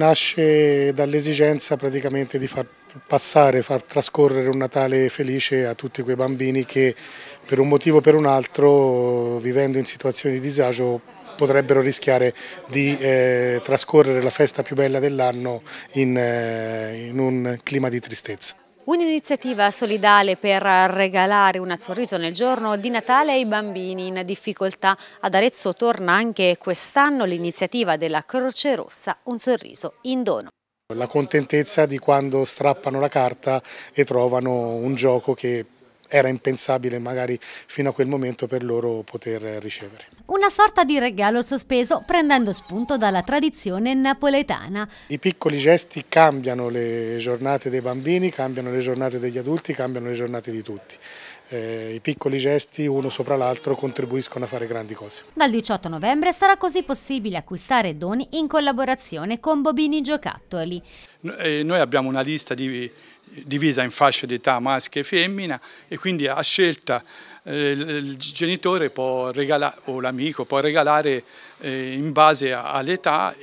nasce dall'esigenza praticamente di far passare, far trascorrere un Natale felice a tutti quei bambini che per un motivo o per un altro, vivendo in situazioni di disagio, potrebbero rischiare di eh, trascorrere la festa più bella dell'anno in, eh, in un clima di tristezza. Un'iniziativa solidale per regalare un sorriso nel giorno di Natale ai bambini in difficoltà. Ad Arezzo torna anche quest'anno l'iniziativa della Croce Rossa, un sorriso in dono. La contentezza di quando strappano la carta e trovano un gioco che era impensabile magari fino a quel momento per loro poter ricevere. Una sorta di regalo sospeso prendendo spunto dalla tradizione napoletana. I piccoli gesti cambiano le giornate dei bambini, cambiano le giornate degli adulti, cambiano le giornate di tutti. Eh, I piccoli gesti uno sopra l'altro contribuiscono a fare grandi cose. Dal 18 novembre sarà così possibile acquistare doni in collaborazione con Bobini Giocattoli. Noi abbiamo una lista di divisa in fasce d'età maschio e femmina e quindi a scelta eh, il genitore può regalare, o l'amico può regalare eh, in base all'età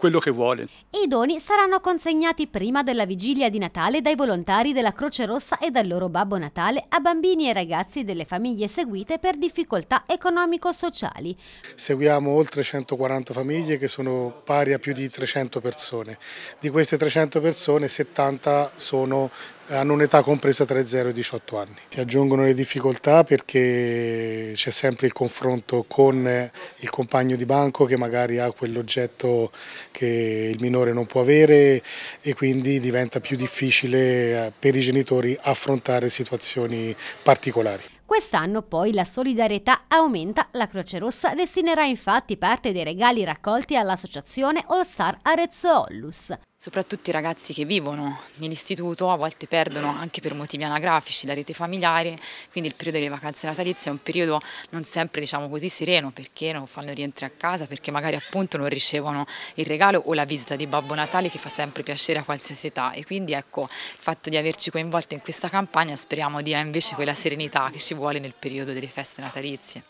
quello che vuole. I doni saranno consegnati prima della vigilia di Natale dai volontari della Croce Rossa e dal loro Babbo Natale a bambini e ragazzi delle famiglie seguite per difficoltà economico-sociali. Seguiamo oltre 140 famiglie che sono pari a più di 300 persone. Di queste 300 persone 70 sono hanno un'età compresa tra i 0 e i 18 anni. Si aggiungono le difficoltà perché c'è sempre il confronto con il compagno di banco che magari ha quell'oggetto che il minore non può avere e quindi diventa più difficile eh, per i genitori affrontare situazioni particolari. Quest'anno poi la solidarietà aumenta, la Croce Rossa destinerà infatti parte dei regali raccolti all'associazione All Star Arezzo Ollus. Soprattutto i ragazzi che vivono nell'istituto a volte perdono anche per motivi anagrafici la rete familiare, quindi il periodo delle vacanze natalizie è un periodo non sempre diciamo così sereno perché non fanno rientri a casa, perché magari appunto non ricevono il regalo o la visita di Babbo Natale che fa sempre piacere a qualsiasi età. E quindi ecco il fatto di averci coinvolto in questa campagna speriamo dia invece quella serenità che ci vuole nel periodo delle feste natalizie.